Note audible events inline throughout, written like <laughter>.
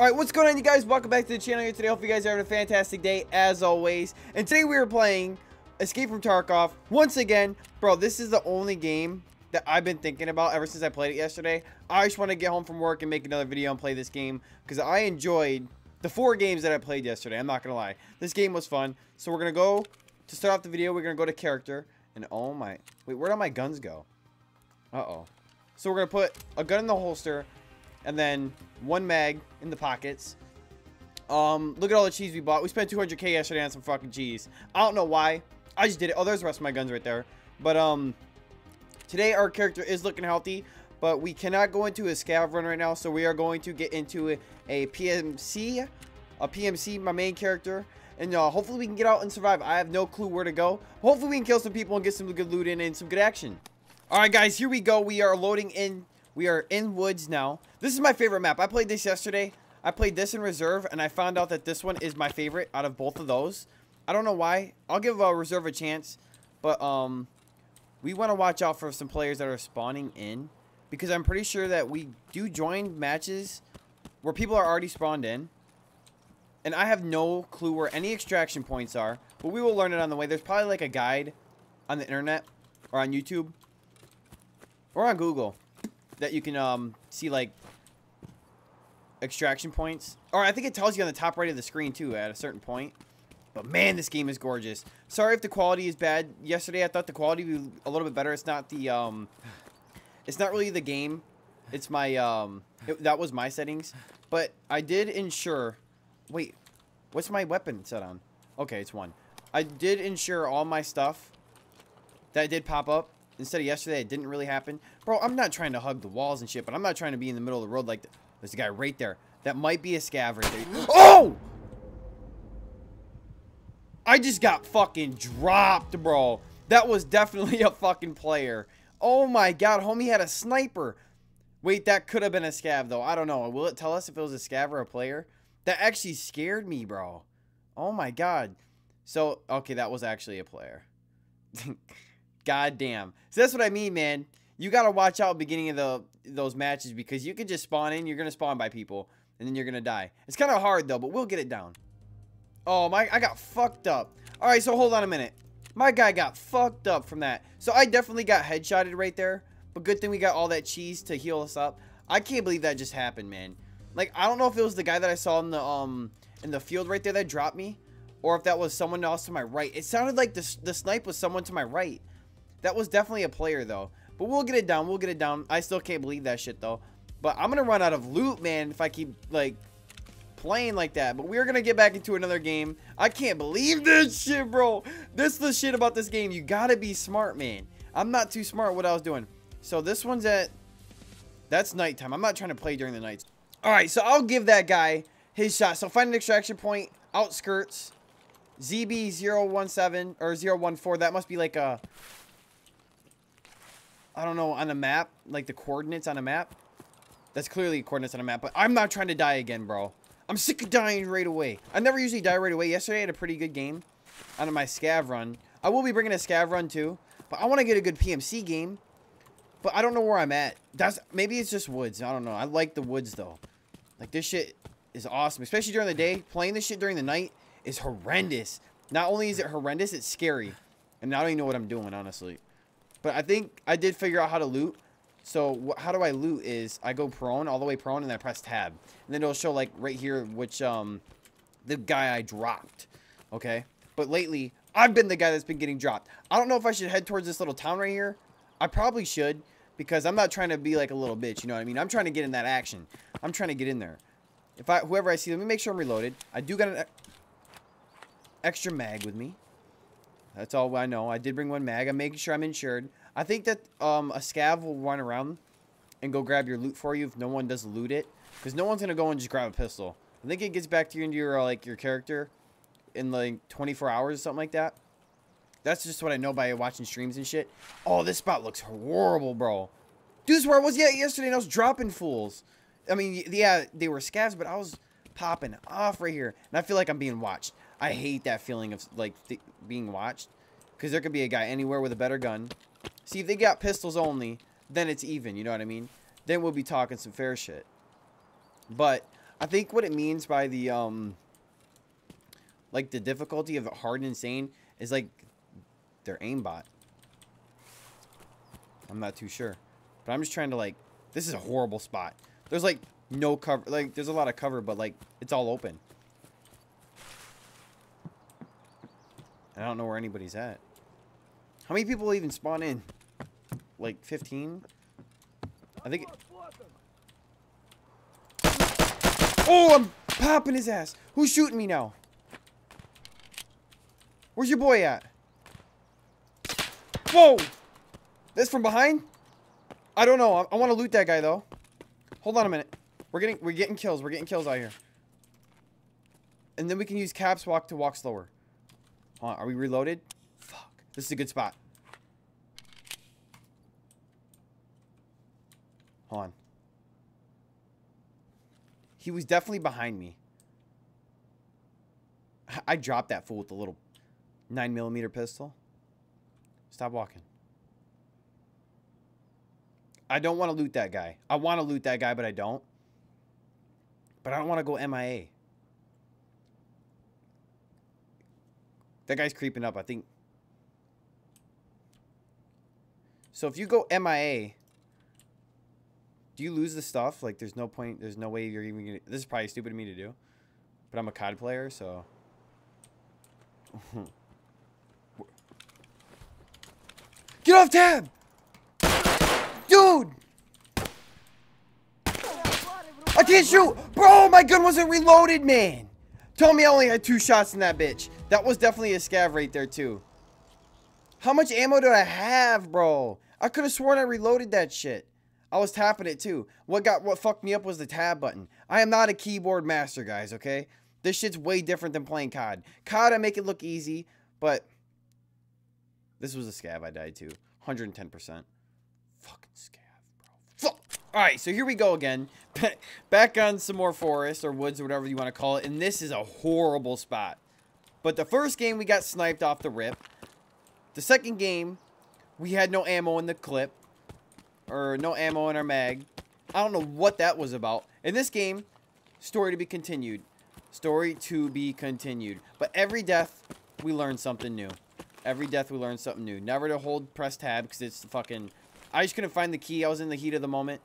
Alright, what's going on you guys? Welcome back to the channel here today. Hope you guys are having a fantastic day as always. And today we are playing Escape from Tarkov. Once again, bro, this is the only game that I've been thinking about ever since I played it yesterday. I just want to get home from work and make another video and play this game because I enjoyed the four games that I played yesterday. I'm not going to lie. This game was fun. So we're going to go, to start off the video, we're going to go to character. And oh my, wait, where did my guns go? Uh-oh. So we're going to put a gun in the holster and then one mag in the pockets. Um, look at all the cheese we bought. We spent 200k yesterday on some fucking cheese. I don't know why. I just did it. Oh, there's the rest of my guns right there. But, um, today our character is looking healthy, but we cannot go into a scav run right now, so we are going to get into a, PMC, a PMC, my main character, and uh, hopefully we can get out and survive. I have no clue where to go. Hopefully we can kill some people and get some good loot in and some good action. Alright guys, here we go. We are loading in we are in woods now. This is my favorite map. I played this yesterday. I played this in reserve, and I found out that this one is my favorite out of both of those. I don't know why. I'll give a reserve a chance, but um, we want to watch out for some players that are spawning in, because I'm pretty sure that we do join matches where people are already spawned in, and I have no clue where any extraction points are, but we will learn it on the way. There's probably like a guide on the internet or on YouTube or on Google that you can um, see like extraction points. Or I think it tells you on the top right of the screen too at a certain point. But man, this game is gorgeous. Sorry if the quality is bad. Yesterday I thought the quality would be a little bit better. It's not the um, it's not really the game. It's my um, it, that was my settings. But I did ensure. Wait, what's my weapon set on? Okay, it's one. I did ensure all my stuff that did pop up instead of yesterday, it didn't really happen. Bro, I'm not trying to hug the walls and shit, but I'm not trying to be in the middle of the road like... There's a guy right there. That might be a scav right there. <gasps> Oh! I just got fucking dropped, bro. That was definitely <laughs> a fucking player. Oh my god, homie had a sniper. Wait, that could have been a scav, though. I don't know. Will it tell us if it was a scav or a player? That actually scared me, bro. Oh my god. So, okay, that was actually a player. <laughs> God damn. So that's what I mean, man. You got to watch out beginning of the those matches because you can just spawn in. You're to spawn by people. And then you're to die. It's kind of hard, though, but we'll get it down. Oh, my. I got fucked up. All right, so hold on a minute. My guy got fucked up from that. So I definitely got headshotted right there. But good thing we got all that cheese to heal us up. I can't believe that just happened, man. Like, I don't know if it was the guy that I saw in the, um, in the field right there that dropped me. Or if that was someone else to my right. It sounded like the, the snipe was someone to my right. That was definitely a player, though. But we'll get it down. We'll get it down. I still can't believe that shit, though. But I'm going to run out of loot, man, if I keep, like, playing like that. But we're going to get back into another game. I can't believe this shit, bro. This is the shit about this game. You got to be smart, man. I'm not too smart what I was doing. So this one's at... That's nighttime. I'm not trying to play during the nights. Alright, so I'll give that guy his shot. So find an extraction point. Outskirts. ZB017 or 014. That must be like a I don't know, on a map, like the coordinates on a map. That's clearly coordinates on a map, but I'm not trying to die again, bro. I'm sick of dying right away. I never usually die right away. Yesterday I had a pretty good game on my scav run. I will be bringing a scav run too, but I want to get a good PMC game. But I don't know where I'm at. That's Maybe it's just woods. I don't know. I like the woods though. Like this shit is awesome, especially during the day. Playing this shit during the night is horrendous. Not only is it horrendous, it's scary. And I don't even know what I'm doing, honestly. But I think I did figure out how to loot. So how do I loot is I go prone, all the way prone, and I press tab. And then it'll show like right here which um the guy I dropped. Okay? But lately, I've been the guy that's been getting dropped. I don't know if I should head towards this little town right here. I probably should because I'm not trying to be like a little bitch, you know what I mean? I'm trying to get in that action. I'm trying to get in there. If I whoever I see, let me make sure I'm reloaded. I do got an extra mag with me. That's all I know. I did bring one mag. I'm making sure I'm insured. I think that um, a scav will run around and go grab your loot for you if no one does loot it. Because no one's going to go and just grab a pistol. I think it gets back to you into your, uh, like, your character in, like, 24 hours or something like that. That's just what I know by watching streams and shit. Oh, this spot looks horrible, bro. Dude, this is where I was yesterday and I was dropping fools. I mean, yeah, they were scavs, but I was popping off right here. And I feel like I'm being watched. I hate that feeling of, like, being watched. Because there could be a guy anywhere with a better gun. See, if they got pistols only, then it's even. You know what I mean? Then we'll be talking some fair shit. But I think what it means by the, um, like, the difficulty of hard and insane is, like, their aimbot. I'm not too sure. But I'm just trying to, like, this is a horrible spot. There's, like, no cover. Like, there's a lot of cover, but, like, it's all open. I don't know where anybody's at. How many people even spawn in? Like 15? I think... Oh, I'm popping his ass. Who's shooting me now? Where's your boy at? Whoa! This from behind? I don't know. I, I want to loot that guy, though. Hold on a minute. We're getting we're getting kills. We're getting kills out here. And then we can use caps walk to walk slower. Are we reloaded? Fuck. This is a good spot. Hold on. He was definitely behind me. I dropped that fool with the little 9 millimeter pistol. Stop walking. I don't want to loot that guy. I want to loot that guy, but I don't. But I don't want to go MIA. That guy's creeping up, I think. So if you go MIA, do you lose the stuff? Like, there's no point, there's no way you're even gonna... This is probably stupid of me to do. But I'm a COD player, so... <laughs> Get off tab! Dude! I can't shoot! Bro, oh my gun wasn't reloaded, man! Tell me I only had two shots in that bitch. That was definitely a scav right there, too. How much ammo do I have, bro? I could have sworn I reloaded that shit. I was tapping it, too. What got what fucked me up was the tab button. I am not a keyboard master, guys, okay? This shit's way different than playing COD. COD, I make it look easy, but... This was a scav I died to. 110%. Fucking scav, bro. Fuck! Alright, so here we go again. <laughs> Back on some more forest or woods or whatever you want to call it. And this is a horrible spot. But the first game, we got sniped off the rip. The second game, we had no ammo in the clip. Or no ammo in our mag. I don't know what that was about. In this game, story to be continued. Story to be continued. But every death, we learn something new. Every death, we learn something new. Never to hold press tab because it's fucking... I just couldn't find the key. I was in the heat of the moment.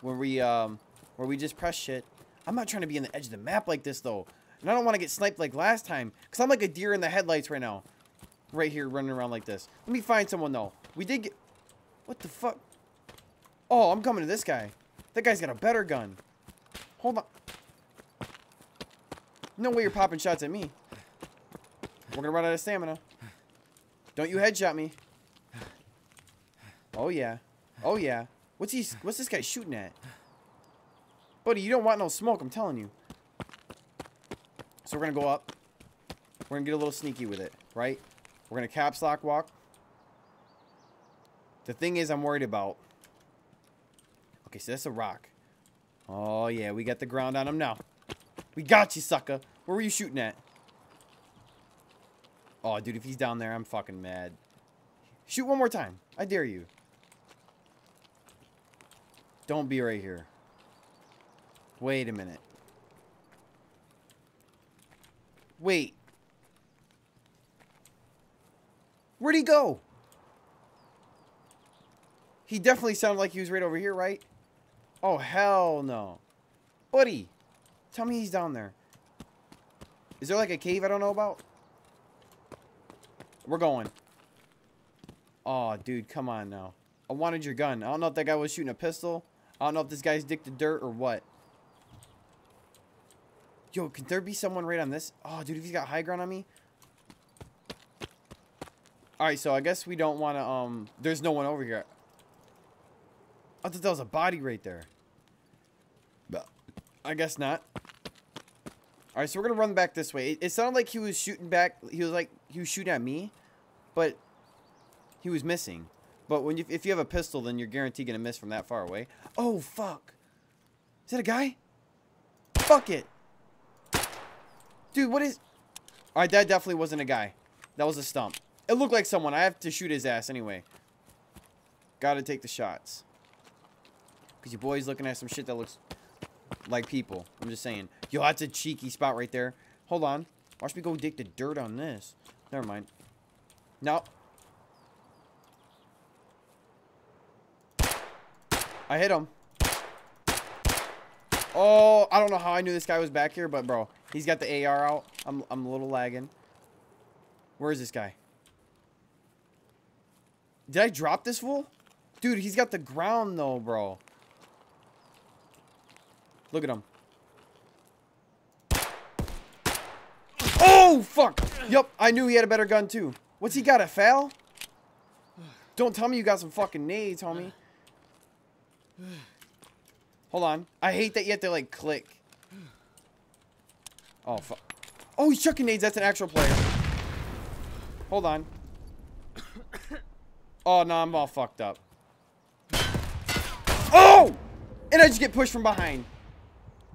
Where we, um... Where we just press shit. I'm not trying to be in the edge of the map like this, though. And I don't want to get sniped like last time. Because I'm like a deer in the headlights right now. Right here, running around like this. Let me find someone, though. We did get... What the fuck? Oh, I'm coming to this guy. That guy's got a better gun. Hold on. No way you're popping shots at me. We're gonna run out of stamina. Don't you headshot me. Oh, yeah. Oh, yeah. What's he? What's this guy shooting at? Buddy, you don't want no smoke, I'm telling you. So we're to go up. We're to get a little sneaky with it, right? We're to caps lock walk. The thing is I'm worried about... Okay, so that's a rock. Oh, yeah, we got the ground on him now. We got you, sucker. Where were you shooting at? Oh, dude, if he's down there, I'm fucking mad. Shoot one more time. I dare you. Don't be right here. Wait a minute. Wait. Where'd he go? He definitely sounded like he was right over here, right? Oh, hell no. Buddy, tell me he's down there. Is there like a cave I don't know about? We're going. Oh, dude, come on now. I wanted your gun. I don't know if that guy was shooting a pistol. I don't know if this guy's dick to dirt or what. Yo, can there be someone right on this? Oh, dude, if he's got high ground on me. Alright, so I guess we don't want to, um... There's no one over here. I thought that was a body right there. I guess not. Alright, so we're to run back this way. It, sounded like he was shooting back. He was like, he was shooting at me. But he was missing. But when you, if you have a pistol, then you're guaranteed to miss from that far away. Oh, fuck. Is that a guy? Fuck it. Dude, what is... Alright, that definitely wasn't a guy. That was a stump. It looked like someone. I have to shoot his ass anyway. Gotta take the shots. Because your boy's looking at some shit that looks like people. I'm just saying. Yo, that's a cheeky spot right there. Hold on. Watch me go dig the dirt on this. Never mind. No. I hit him. Oh, I don't know how I knew this guy was back here, but bro, he's got the AR out. I'm, I'm a little lagging. Where is this guy? Did I drop this fool? Dude, he's got the ground though, bro. Look at him. Oh, fuck. Yep, I knew he had a better gun too. What's he got, a FAL? Don't tell me you got some fucking nades, homie. Hold on. I hate that you have to, like, click. Oh, fuck. Oh, he's chucking nades. That's an actual player. Hold on. Oh, no, I'm all fucked up. Oh! And I just get pushed from behind.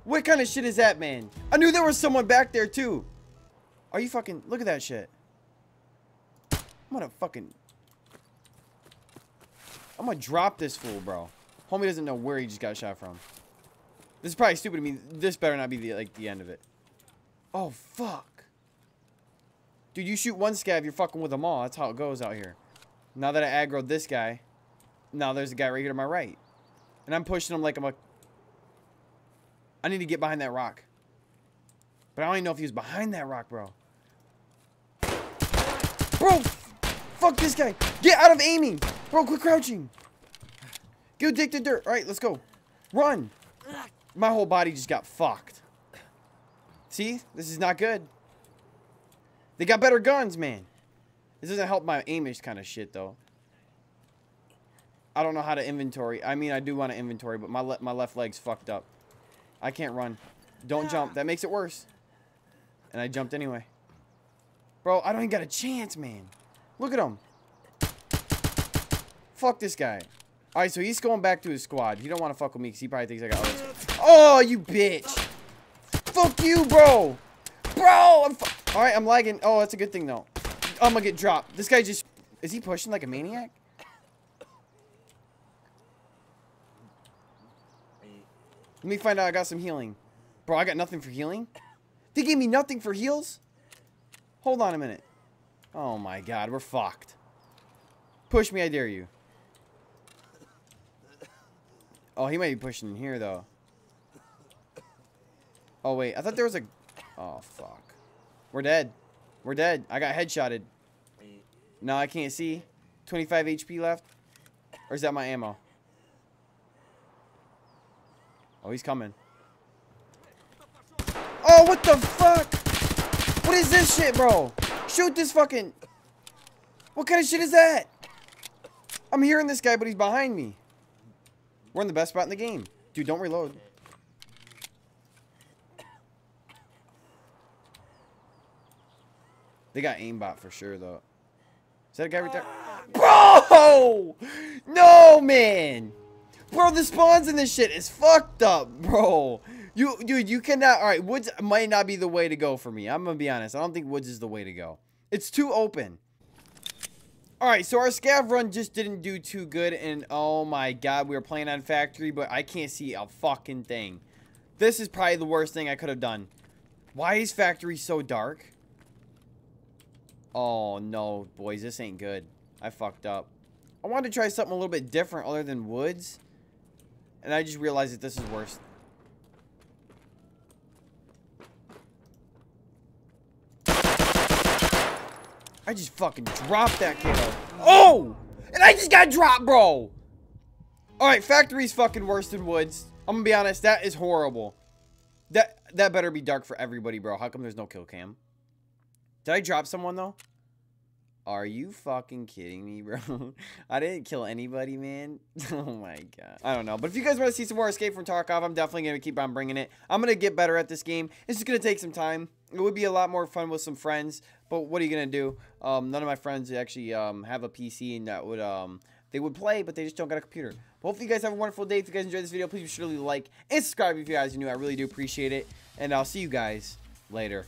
What kind of shit is that, man? I knew there was someone back there, too. Are you fucking... Look at that shit. I'm gonna fucking... I'm gonna drop this fool, bro. Homie doesn't know where he just got shot from. This is probably stupid of me. This better not be the like the end of it. Oh, fuck. Dude, you shoot one scav, you're fucking with them all. That's how it goes out here. Now that I aggroed this guy, now there's a guy right here to my right. And I'm pushing him like I'm a... I need to get behind that rock. But I don't even know if he was behind that rock, bro. Bro! Fuck this guy! Get out of aiming! Bro, quit crouching! Go dig the dirt. All right, let's go. Run! My whole body just got fucked. See? This is not good. They got better guns, man. This doesn't help my aimish kind of shit, though. I don't know how to inventory. I mean, I do want to inventory, but my, le my left leg's fucked up. I can't run. Don't jump. That makes it worse. And I jumped anyway. Bro, I don't even got a chance, man. Look at him. Fuck this guy. Alright, so he's going back to his squad. He don't want to fuck with me because he probably thinks I got others. Oh, you bitch. Fuck you, bro. Bro, I'm Alright, I'm lagging. Oh, that's a good thing, though. I'm gonna get dropped. This guy just... Is he pushing like a maniac? Let me find out I got some healing. Bro, I got nothing for healing? They gave me nothing for heals? Hold on a minute. Oh my god, we're fucked. Push me, I dare you. Oh, he might be pushing in here, though. Oh, wait. I thought there was a... Oh, fuck. We're dead. We're dead. I got headshotted. No, I can't see. 25 HP left. Or is that my ammo? Oh, he's coming. Oh, what the fuck? What is this shit, bro? Shoot this fucking... What kind of shit is that? I'm hearing this guy, but he's behind me. We're in the best spot in the game. Dude, don't reload. They got aimbot for sure, though. Is that a guy right there? Bro! No, man! Bro, the spawns in this shit is fucked up, bro. You, dude, you cannot. All right, woods might not be the way to go for me. I'm gonna be honest. I don't think woods is the way to go. It's too open. All right, so our scav run just didn't do too good, and oh my god, we were playing on factory, but I can't see a fucking thing. This is probably the worst thing I could have done. Why is factory so dark? Oh, no, boys, this ain't good. I fucked up. I wanted to try something a little bit different other than woods. And I just realized that this is worse. I just fucking dropped that kiddo. Oh! And I just got dropped, bro! Alright, factory's fucking worse than woods. I'm gonna be honest, that is horrible. That that better be dark for everybody, bro. How come there's no kill cam? Did I drop someone, though? Are you fucking kidding me, <laughs> bro? I didn't kill anybody, man. <laughs> oh my god. I don't know. But if you guys want to see some more Escape from Tarkov, I'm definitely going to keep on bringing it. I'm going to get better at this game. It's just going to take some time. It would be a lot more fun with some friends. But what are you going to do? Um, none of my friends actually um, have a PC and that would... Um, they would play, but they just don't got a computer. But hopefully you guys have a wonderful day. If you guys enjoyed this video, please be sure to like and subscribe if you guys are new. I really do appreciate it. And I'll see you guys later.